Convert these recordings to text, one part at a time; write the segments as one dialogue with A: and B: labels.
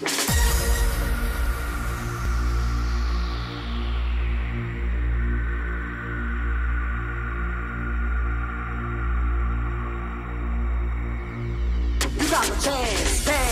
A: You got the chance.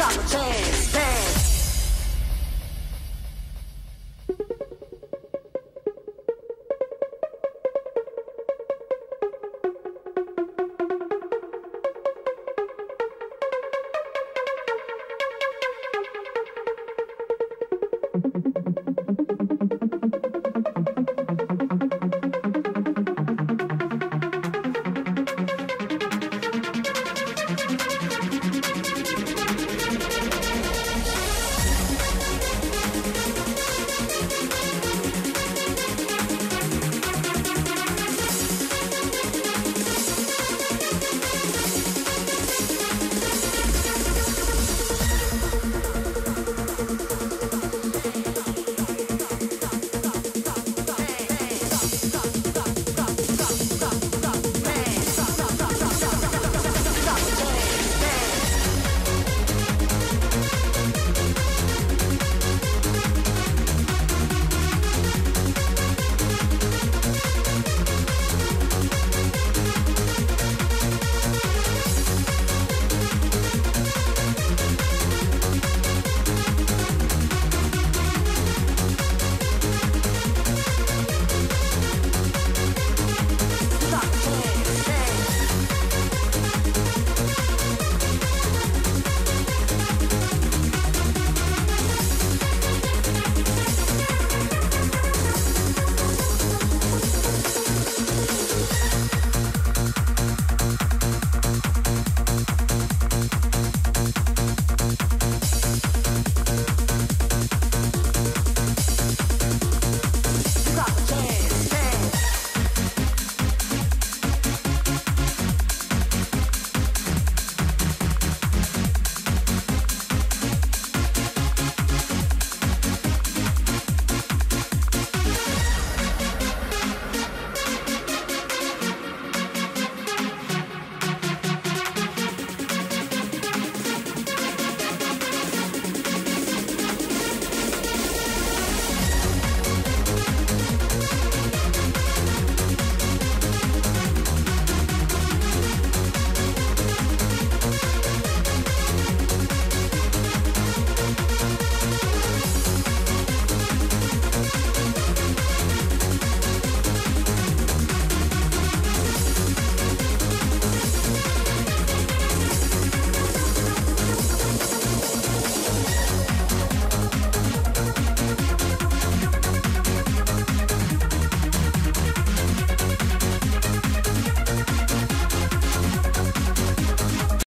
A: drop a chance.